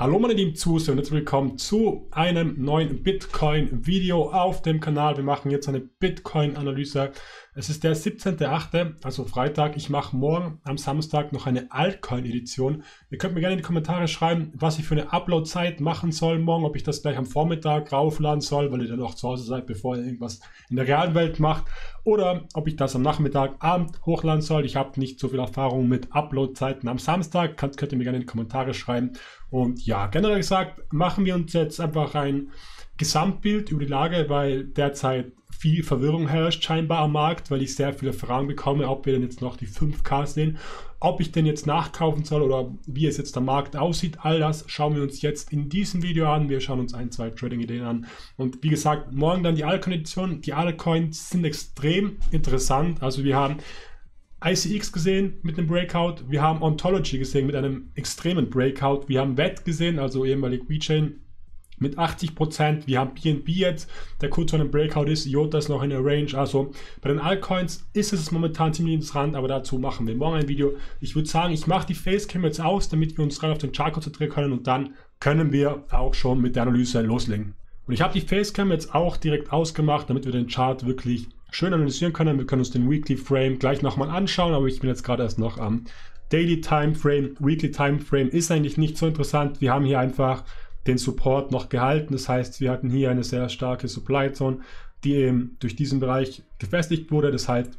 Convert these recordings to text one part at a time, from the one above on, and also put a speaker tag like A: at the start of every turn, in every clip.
A: Hallo meine lieben Zuseher und herzlich willkommen zu einem neuen Bitcoin-Video auf dem Kanal. Wir machen jetzt eine Bitcoin-Analyse. Es ist der 17.8., also Freitag. Ich mache morgen am Samstag noch eine Altcoin-Edition. Ihr könnt mir gerne in die Kommentare schreiben, was ich für eine Upload-Zeit machen soll morgen, ob ich das gleich am Vormittag raufladen soll, weil ihr dann auch zu Hause seid, bevor ihr irgendwas in der realen Welt macht, oder ob ich das am Nachmittag, Abend hochladen soll. Ich habe nicht so viel Erfahrung mit Upload-Zeiten am Samstag. Könnt, könnt ihr mir gerne in die Kommentare schreiben. Und ja, generell gesagt, machen wir uns jetzt einfach ein Gesamtbild über die Lage, weil derzeit viel Verwirrung herrscht scheinbar am Markt, weil ich sehr viele Fragen bekomme, ob wir denn jetzt noch die 5K sehen, ob ich denn jetzt nachkaufen soll oder wie es jetzt der Markt aussieht. All das schauen wir uns jetzt in diesem Video an. Wir schauen uns ein, zwei Trading-Ideen an. Und wie gesagt, morgen dann die Altcoin-Edition. Die Altcoins sind extrem interessant. Also wir haben ICX gesehen mit einem Breakout, wir haben Ontology gesehen mit einem extremen Breakout, wir haben VET gesehen, also ehemalig WeChain mit 80%. Wir haben BNB jetzt, der kurz vor einem Breakout ist. IOTA ist noch in der Range. Also bei den Altcoins ist es momentan ziemlich interessant, aber dazu machen wir morgen ein Video. Ich würde sagen, ich mache die Facecam jetzt aus, damit wir uns rein auf den Chart konzentrieren können und dann können wir auch schon mit der Analyse loslegen. Und ich habe die Facecam jetzt auch direkt ausgemacht, damit wir den Chart wirklich schön analysieren können. Wir können uns den Weekly Frame gleich nochmal anschauen, aber ich bin jetzt gerade erst noch am Daily Time Frame. Weekly Time Frame ist eigentlich nicht so interessant. Wir haben hier einfach den Support noch gehalten. Das heißt, wir hatten hier eine sehr starke Supply Zone, die eben durch diesen Bereich gefestigt wurde. Das heißt,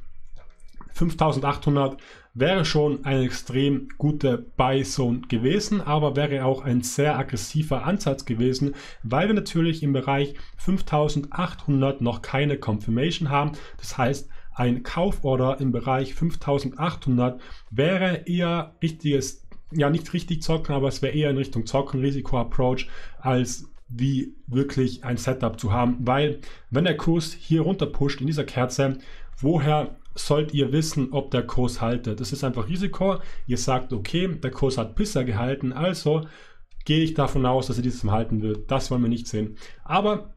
A: 5800 wäre schon eine extrem gute Buy Zone gewesen, aber wäre auch ein sehr aggressiver Ansatz gewesen, weil wir natürlich im Bereich 5800 noch keine Confirmation haben. Das heißt, ein Kauforder im Bereich 5800 wäre eher richtiges ja nicht richtig zocken, aber es wäre eher in Richtung Zocken, Risiko-Approach, als wie wirklich ein Setup zu haben. Weil wenn der Kurs hier runter pusht in dieser Kerze, woher sollt ihr wissen, ob der Kurs haltet? Das ist einfach Risiko. Ihr sagt, okay, der Kurs hat bisher gehalten, also gehe ich davon aus, dass er dieses Mal halten wird. Das wollen wir nicht sehen. Aber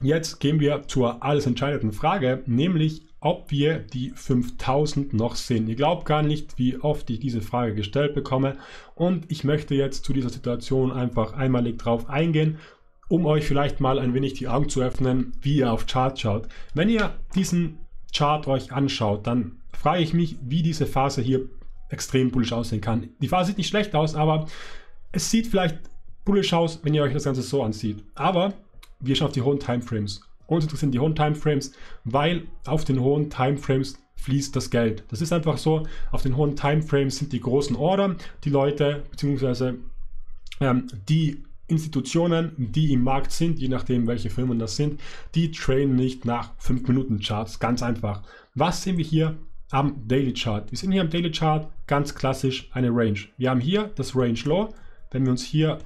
A: jetzt gehen wir zur alles entscheidenden Frage, nämlich ob wir die 5000 noch sehen. Ihr glaubt gar nicht, wie oft ich diese Frage gestellt bekomme und ich möchte jetzt zu dieser Situation einfach einmalig drauf eingehen, um euch vielleicht mal ein wenig die Augen zu öffnen, wie ihr auf Chart schaut. Wenn ihr diesen Chart euch anschaut, dann frage ich mich, wie diese Phase hier extrem bullisch aussehen kann. Die Phase sieht nicht schlecht aus, aber es sieht vielleicht bullisch aus, wenn ihr euch das Ganze so ansieht. Aber wir schauen auf die hohen Timeframes uns interessieren die hohen Timeframes, weil auf den hohen Timeframes fließt das Geld. Das ist einfach so. Auf den hohen Timeframes sind die großen Order, die Leute bzw. Ähm, die Institutionen, die im Markt sind, je nachdem welche Firmen das sind, die trainen nicht nach 5 Minuten Charts. Ganz einfach. Was sehen wir hier am Daily Chart? Wir sehen hier am Daily Chart ganz klassisch eine Range. Wir haben hier das Range Low. Wenn wir uns hier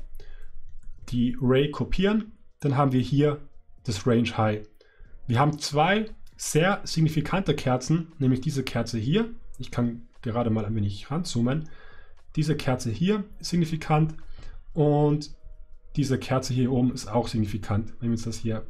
A: die Ray kopieren, dann haben wir hier das Range High. Wir haben zwei sehr signifikante Kerzen, nämlich diese Kerze hier. Ich kann gerade mal ein wenig ranzoomen. Diese Kerze hier ist signifikant und diese Kerze hier oben ist auch signifikant. Wenn wir uns das hier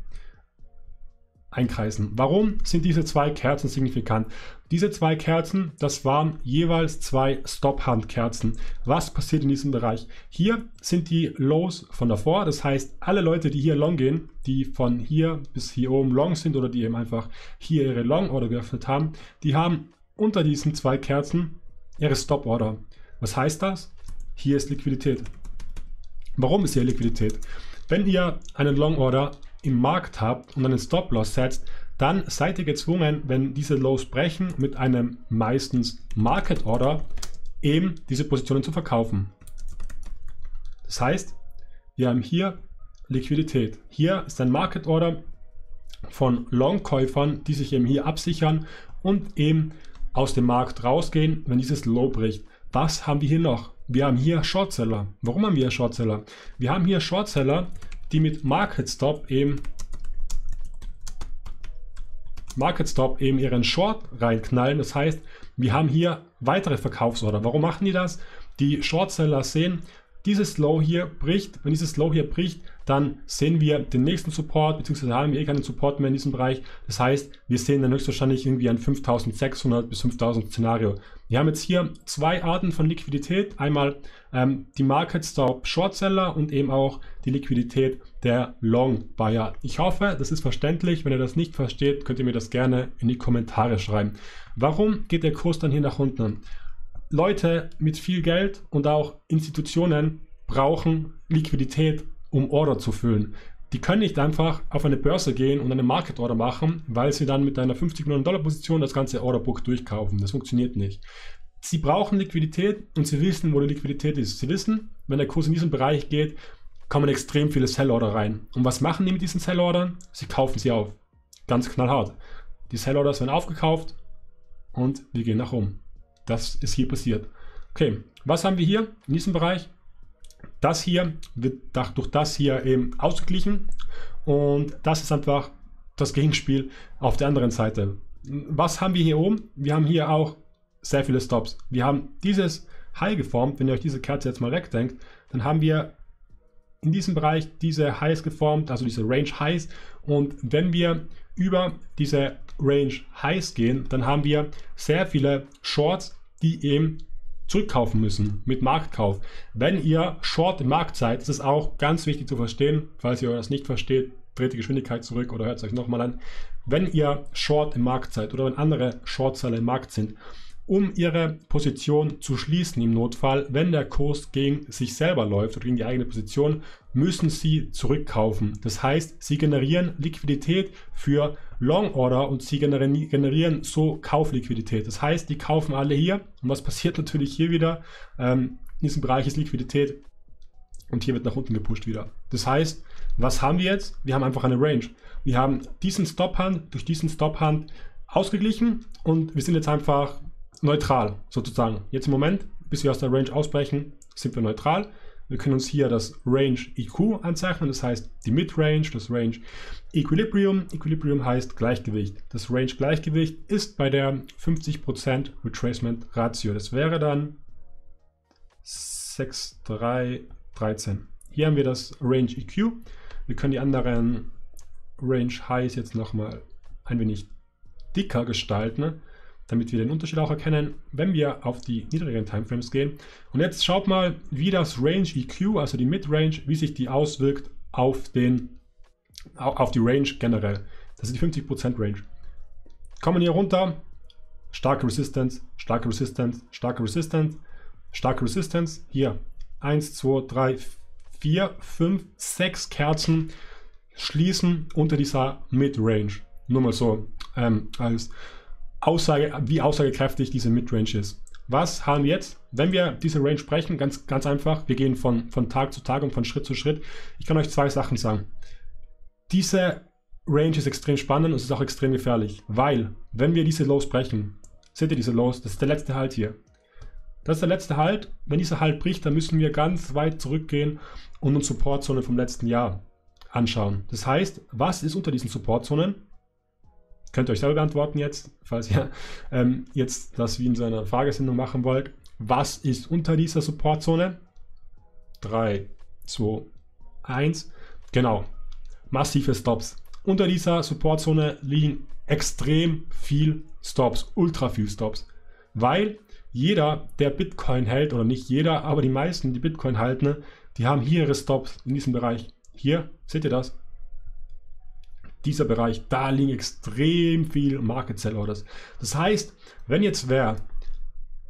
A: einkreisen. Warum sind diese zwei Kerzen signifikant? Diese zwei Kerzen, das waren jeweils zwei Stop-Hand-Kerzen. Was passiert in diesem Bereich? Hier sind die Lows von davor, das heißt, alle Leute, die hier long gehen, die von hier bis hier oben long sind oder die eben einfach hier ihre Long-Order geöffnet haben, die haben unter diesen zwei Kerzen ihre Stop-Order. Was heißt das? Hier ist Liquidität. Warum ist hier Liquidität? Wenn ihr einen Long-Order im Markt habt und einen Stop-Loss setzt, dann seid ihr gezwungen, wenn diese Lows brechen, mit einem meistens Market Order eben diese Positionen zu verkaufen. Das heißt, wir haben hier Liquidität. Hier ist ein Market Order von Long-Käufern, die sich eben hier absichern und eben aus dem Markt rausgehen, wenn dieses Low bricht. Was haben wir hier noch? Wir haben hier Shortseller. Warum haben wir Shortseller? Wir haben hier Shortseller, die mit Market Stop eben Market Stop eben ihren Short reinknallen. Das heißt, wir haben hier weitere Verkaufsorder. Warum machen die das? Die Shortseller sehen, dieses Low hier bricht, wenn dieses Low hier bricht, dann sehen wir den nächsten Support, beziehungsweise haben wir eh keinen Support mehr in diesem Bereich. Das heißt, wir sehen dann höchstwahrscheinlich irgendwie ein 5600 bis 5000 Szenario. Wir haben jetzt hier zwei Arten von Liquidität. Einmal ähm, die Market Stop Short Seller und eben auch die Liquidität der Long Buyer. Ich hoffe, das ist verständlich. Wenn ihr das nicht versteht, könnt ihr mir das gerne in die Kommentare schreiben. Warum geht der Kurs dann hier nach unten? Leute mit viel Geld und auch Institutionen brauchen Liquidität, um Order zu füllen. Die können nicht einfach auf eine Börse gehen und eine Market Order machen, weil sie dann mit einer 50 Millionen Dollar Position das ganze Orderbook durchkaufen. Das funktioniert nicht. Sie brauchen Liquidität und sie wissen, wo die Liquidität ist. Sie wissen, wenn der Kurs in diesen Bereich geht, kommen extrem viele Sell-Order rein. Und was machen die mit diesen Sell-Ordern? Sie kaufen sie auf. Ganz knallhart. Die Sell-Orders werden aufgekauft und wir gehen nach oben. Das ist hier passiert. Okay, was haben wir hier in diesem Bereich? Das hier wird durch das hier eben ausgeglichen und das ist einfach das Gegenspiel auf der anderen Seite. Was haben wir hier oben? Wir haben hier auch sehr viele Stops. Wir haben dieses High geformt. Wenn ihr euch diese Kerze jetzt mal wegdenkt, dann haben wir in diesem Bereich diese Highs geformt, also diese Range Highs. Und wenn wir über diese Range Highs gehen, dann haben wir sehr viele Shorts, die eben zurückkaufen müssen mit Marktkauf. Wenn ihr Short im Markt seid, ist es auch ganz wichtig zu verstehen, falls ihr das nicht versteht, dreht die Geschwindigkeit zurück oder hört es euch nochmal an. Wenn ihr Short im Markt seid oder wenn andere Shortseller im Markt sind, um ihre Position zu schließen im Notfall, wenn der Kurs gegen sich selber läuft oder gegen die eigene Position, müssen sie zurückkaufen. Das heißt, sie generieren Liquidität für Long Order und sie generieren so Kaufliquidität. Das heißt, die kaufen alle hier und was passiert natürlich hier wieder? Ähm, in diesem Bereich ist Liquidität und hier wird nach unten gepusht wieder. Das heißt, was haben wir jetzt? Wir haben einfach eine Range. Wir haben diesen Stop-Hand durch diesen Stop-Hand ausgeglichen und wir sind jetzt einfach neutral sozusagen. Jetzt im Moment, bis wir aus der Range ausbrechen, sind wir neutral. Wir können uns hier das Range EQ anzeichnen, das heißt die Mid-Range, das Range Equilibrium. Equilibrium heißt Gleichgewicht. Das Range Gleichgewicht ist bei der 50% Retracement Ratio. Das wäre dann 6, 3, 13. Hier haben wir das Range EQ. Wir können die anderen Range Highs jetzt nochmal ein wenig dicker gestalten damit wir den Unterschied auch erkennen, wenn wir auf die niedrigeren Timeframes gehen. Und jetzt schaut mal, wie das Range EQ, also die Mid-Range, wie sich die auswirkt auf, den, auf die Range generell. Das ist die 50% Range. Kommen hier runter, starke Resistance, starke Resistance, starke Resistance, starke Resistance. Hier 1, 2, 3, 4, 5, 6 Kerzen schließen unter dieser Mid-Range. Nur mal so ähm, als Aussage, wie aussagekräftig diese Midrange ist. Was haben wir jetzt? Wenn wir diese Range sprechen, ganz, ganz einfach, wir gehen von, von Tag zu Tag und von Schritt zu Schritt. Ich kann euch zwei Sachen sagen. Diese Range ist extrem spannend und es ist auch extrem gefährlich, weil, wenn wir diese Lows brechen, seht ihr diese Lows, das ist der letzte Halt hier. Das ist der letzte Halt. Wenn dieser Halt bricht, dann müssen wir ganz weit zurückgehen und uns Supportzonen vom letzten Jahr anschauen. Das heißt, was ist unter diesen Supportzonen? Könnt ihr euch selber beantworten jetzt, falls ihr ähm, jetzt das wie in so einer Fragesendung machen wollt. Was ist unter dieser Supportzone? 3, 2, 1. Genau. Massive Stops. Unter dieser Supportzone liegen extrem viel Stops, ultra viel Stops. Weil jeder, der Bitcoin hält, oder nicht jeder, aber die meisten, die Bitcoin halten, die haben hier ihre Stops in diesem Bereich. Hier, seht ihr das? Dieser Bereich, da liegen extrem viel Market Sell Orders. Das heißt, wenn jetzt wer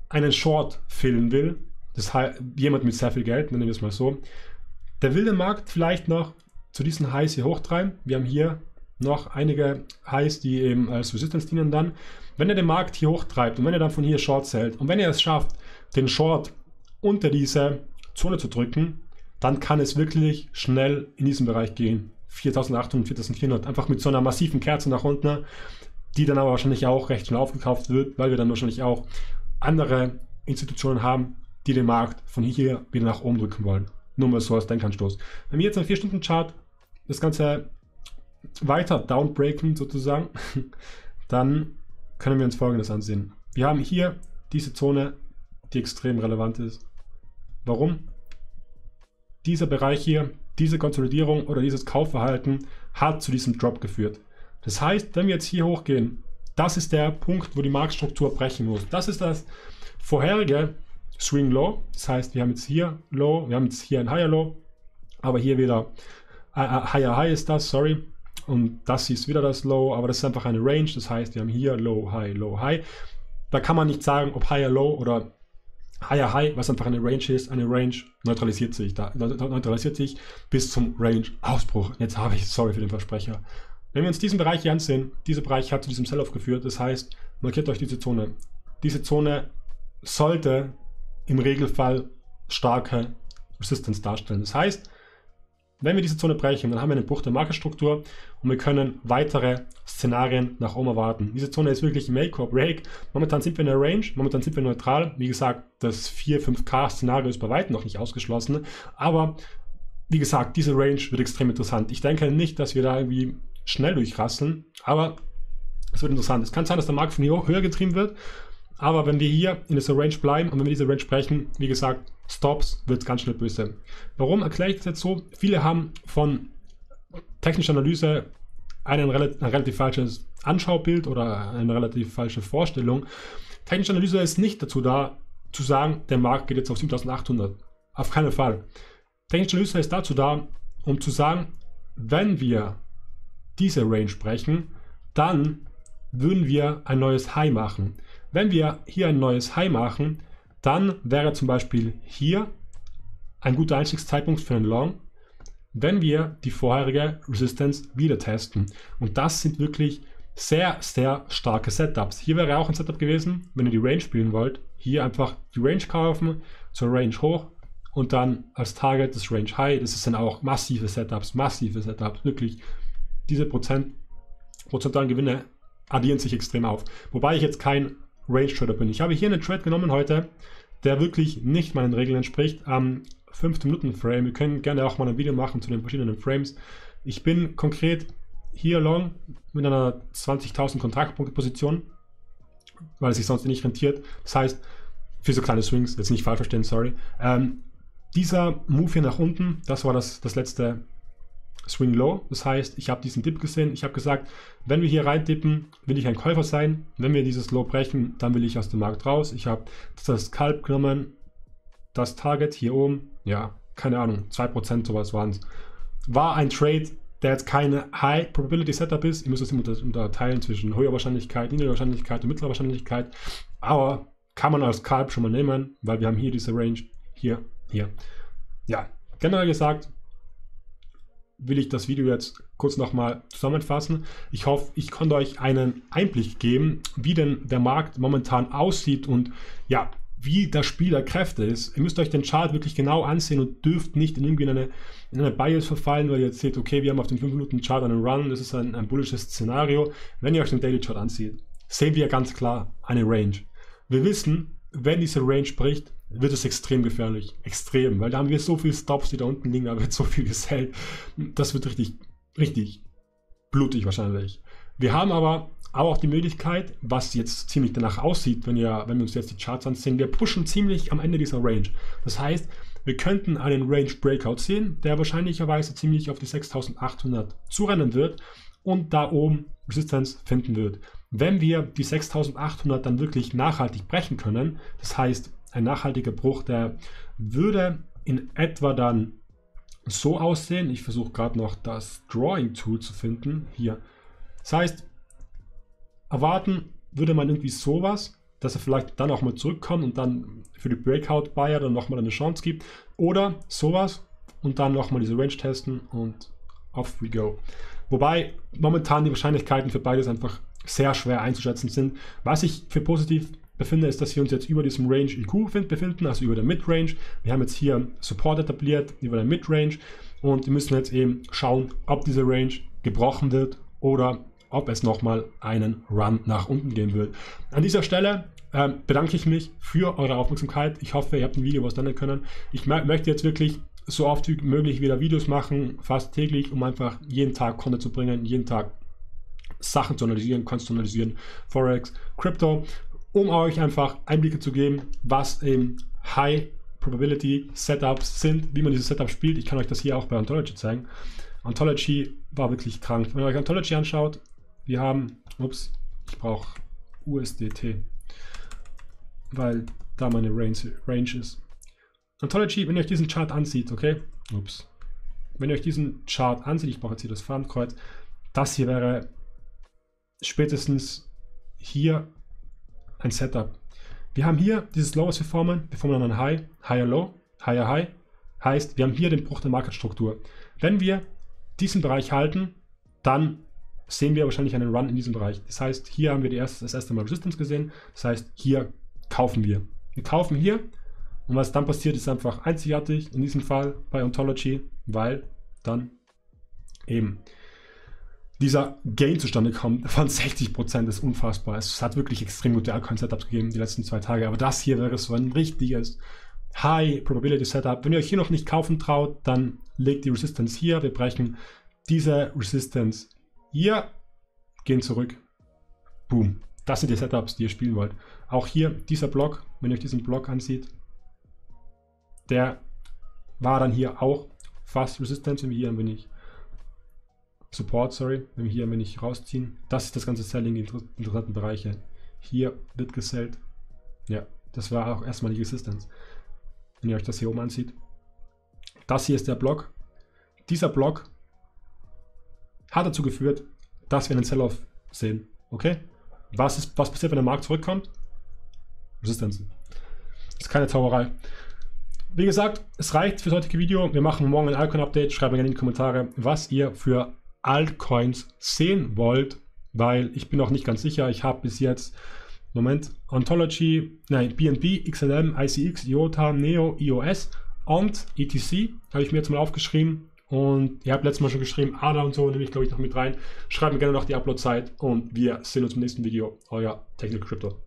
A: einen Short filmen will, das heißt, jemand mit sehr viel Geld, nennen wir es mal so, der will den Markt vielleicht noch zu diesen Highs hier hochtreiben. Wir haben hier noch einige Highs, die eben als Resistance dienen dann. Wenn er den Markt hier hochtreibt und wenn er dann von hier Shorts hält und wenn er es schafft, den Short unter diese Zone zu drücken, dann kann es wirklich schnell in diesem Bereich gehen. 4800, 4400, einfach mit so einer massiven Kerze nach unten, die dann aber wahrscheinlich auch recht schnell aufgekauft wird, weil wir dann wahrscheinlich auch andere Institutionen haben, die den Markt von hier wieder nach oben drücken wollen. Nur mal so als Denkanstoß. Wenn wir jetzt einen 4-Stunden-Chart das Ganze weiter downbreaken sozusagen, dann können wir uns folgendes ansehen. Wir haben hier diese Zone, die extrem relevant ist. Warum? dieser Bereich hier, diese Konsolidierung oder dieses Kaufverhalten hat zu diesem Drop geführt. Das heißt, wenn wir jetzt hier hochgehen, das ist der Punkt, wo die Marktstruktur brechen muss. Das ist das vorherige Swing Low. Das heißt, wir haben jetzt hier Low, wir haben jetzt hier ein Higher Low, aber hier wieder äh, äh, Higher High ist das, sorry. Und das ist wieder das Low, aber das ist einfach eine Range. Das heißt, wir haben hier Low, High, Low, High. Da kann man nicht sagen, ob Higher Low oder Higher High, was einfach eine Range ist. Eine Range neutralisiert sich, da, neutralisiert sich bis zum Range-Ausbruch. Jetzt habe ich, sorry für den Versprecher. Wenn wir uns diesen Bereich hier ansehen, dieser Bereich hat zu diesem Sell-Off geführt. Das heißt, markiert euch diese Zone. Diese Zone sollte im Regelfall starke Resistance darstellen. Das heißt, wenn wir diese Zone brechen, dann haben wir einen Bruch der Marktstruktur und wir können weitere Szenarien nach oben erwarten. Diese Zone ist wirklich Make or Break. Momentan sind wir in der Range, momentan sind wir neutral. Wie gesagt, das 4-5K-Szenario ist bei weitem noch nicht ausgeschlossen. Aber wie gesagt, diese Range wird extrem interessant. Ich denke nicht, dass wir da irgendwie schnell durchrasseln, aber es wird interessant. Es kann sein, dass der Markt von hier höher getrieben wird aber wenn wir hier in dieser Range bleiben und wenn wir diese Range brechen, wie gesagt, Stops wird ganz schnell böse. Warum erkläre ich das jetzt so? Viele haben von technischer Analyse ein relativ falsches Anschaubild oder eine relativ falsche Vorstellung. Technische Analyse ist nicht dazu da, zu sagen, der Markt geht jetzt auf 7800. Auf keinen Fall. Technische Analyse ist dazu da, um zu sagen, wenn wir diese Range brechen, dann würden wir ein neues High machen. Wenn wir hier ein neues High machen, dann wäre zum Beispiel hier ein guter Einstiegszeitpunkt für einen Long, wenn wir die vorherige Resistance wieder testen. Und das sind wirklich sehr, sehr starke Setups. Hier wäre auch ein Setup gewesen, wenn ihr die Range spielen wollt. Hier einfach die Range kaufen, zur Range hoch und dann als Target das Range High. Das sind auch massive Setups, massive Setups. Wirklich, diese Prozent, prozentualen Gewinne addieren sich extrem auf. Wobei ich jetzt kein Range Trader bin. Ich habe hier einen Trade genommen heute, der wirklich nicht meinen Regeln entspricht. Am 5-Minuten-Frame. Wir können gerne auch mal ein Video machen zu den verschiedenen Frames. Ich bin konkret hier long mit einer 20.000 Kontraktpunkte-Position, weil es sich sonst nicht rentiert. Das heißt, für so kleine Swings, jetzt nicht falsch verstehen, sorry. Ähm, dieser Move hier nach unten, das war das, das letzte Swing Low. Das heißt, ich habe diesen Dip gesehen. Ich habe gesagt, wenn wir hier rein tippen, will ich ein Käufer sein. Wenn wir dieses Low brechen, dann will ich aus dem Markt raus. Ich habe das Scalp genommen, das Target hier oben, ja, keine Ahnung, 2% sowas waren es. War ein Trade, der jetzt keine High Probability Setup ist. Ihr müsst es immer unterteilen zwischen hoher Wahrscheinlichkeit, niedriger Wahrscheinlichkeit und mittlerer Wahrscheinlichkeit. Aber kann man als Scalp schon mal nehmen, weil wir haben hier diese Range, hier, hier. Ja, generell gesagt, will ich das Video jetzt kurz nochmal zusammenfassen. Ich hoffe, ich konnte euch einen Einblick geben, wie denn der Markt momentan aussieht und ja, wie das Spiel der Kräfte ist. Ihr müsst euch den Chart wirklich genau ansehen und dürft nicht in irgendwie eine, in eine Bias verfallen, weil ihr jetzt seht, okay, wir haben auf den 5 Minuten Chart einen Run, das ist ein, ein bullisches Szenario. Wenn ihr euch den Daily Chart ansieht, sehen wir ganz klar eine Range. Wir wissen, wenn diese Range bricht, wird es extrem gefährlich. Extrem, weil da haben wir so viele Stops, die da unten liegen, da wird so viel gesellt. Das wird richtig, richtig blutig wahrscheinlich. Wir haben aber auch die Möglichkeit, was jetzt ziemlich danach aussieht, wenn, ihr, wenn wir uns jetzt die Charts ansehen, wir pushen ziemlich am Ende dieser Range. Das heißt, wir könnten einen Range Breakout sehen, der wahrscheinlicherweise ziemlich auf die 6800 zurennen wird und da oben Resistance finden wird. Wenn wir die 6800 dann wirklich nachhaltig brechen können, das heißt, ein nachhaltiger Bruch, der würde in etwa dann so aussehen. Ich versuche gerade noch das Drawing Tool zu finden. Hier. Das heißt, erwarten würde man irgendwie sowas, dass er vielleicht dann auch mal zurückkommt und dann für die Breakout Buyer dann nochmal eine Chance gibt. Oder sowas und dann nochmal diese Range testen und off we go. Wobei momentan die Wahrscheinlichkeiten für beides einfach sehr schwer einzuschätzen sind. Was ich für positiv befinde, ist, dass wir uns jetzt über diesem Range IQ befinden, also über der Mid-Range. Wir haben jetzt hier Support etabliert über der Mid-Range und wir müssen jetzt eben schauen, ob diese Range gebrochen wird oder ob es nochmal einen Run nach unten gehen wird. An dieser Stelle äh, bedanke ich mich für eure Aufmerksamkeit. Ich hoffe, ihr habt ein Video was lernen können. Ich möchte jetzt wirklich so oft wie möglich wieder Videos machen, fast täglich, um einfach jeden Tag Content zu bringen, jeden Tag Sachen zu analysieren, Coins zu analysieren, Forex, Crypto um euch einfach Einblicke zu geben, was im High Probability Setups sind, wie man dieses Setup spielt. Ich kann euch das hier auch bei Ontology zeigen. Ontology war wirklich krank. Wenn ihr euch Ontology anschaut, wir haben, ups, ich brauche USDT, weil da meine Range, Range ist. Ontology, wenn ihr euch diesen Chart ansieht, okay, ups, wenn ihr euch diesen Chart ansieht, ich brauche jetzt hier das Farbenkreuz, das hier wäre spätestens hier ein Setup. Wir haben hier dieses Low, was wir formen. Wir formen dann ein High, Higher Low, Higher High. Heißt, wir haben hier den Bruch der Marktstruktur. Wenn wir diesen Bereich halten, dann sehen wir wahrscheinlich einen Run in diesem Bereich. Das heißt, hier haben wir erste, das erste Mal Resistance gesehen. Das heißt, hier kaufen wir. Wir kaufen hier und was dann passiert, ist einfach einzigartig, in diesem Fall bei Ontology, weil dann eben dieser Gain zustande kommt von 60% ist unfassbar. Es hat wirklich extrem gute Altcoin-Setups gegeben die letzten zwei Tage, aber das hier wäre so ein richtiges High Probability Setup. Wenn ihr euch hier noch nicht kaufen traut, dann legt die Resistance hier. Wir brechen diese Resistance hier, gehen zurück. Boom. Das sind die Setups, die ihr spielen wollt. Auch hier dieser Block, wenn ihr euch diesen Block ansieht, der war dann hier auch fast Resistance, wir hier ein wenig Support, sorry, wenn wir hier ein wenig rausziehen. Das ist das ganze Selling, die interessanten Bereiche. Hier wird gesellt. Ja, das war auch erstmal die Resistance. Wenn ihr euch das hier oben ansieht. Das hier ist der Block. Dieser Block hat dazu geführt, dass wir einen Sell-Off sehen. Okay? Was, ist, was passiert, wenn der Markt zurückkommt? Resistance. Das ist keine Zauberei. Wie gesagt, es reicht für das heutige Video. Wir machen morgen ein Alcon-Update. Schreibt mir gerne in die Kommentare, was ihr für Altcoins sehen wollt, weil ich bin noch nicht ganz sicher. Ich habe bis jetzt, Moment, Ontology, nein, BNB, XLM, ICX, IOTA, Neo, iOS und ETC habe ich mir jetzt mal aufgeschrieben. Und ihr habt letztes Mal schon geschrieben, ADA und so nehme ich glaube ich noch mit rein. Schreibt mir gerne noch die Upload-Zeit und wir sehen uns im nächsten Video. Euer Technical Crypto.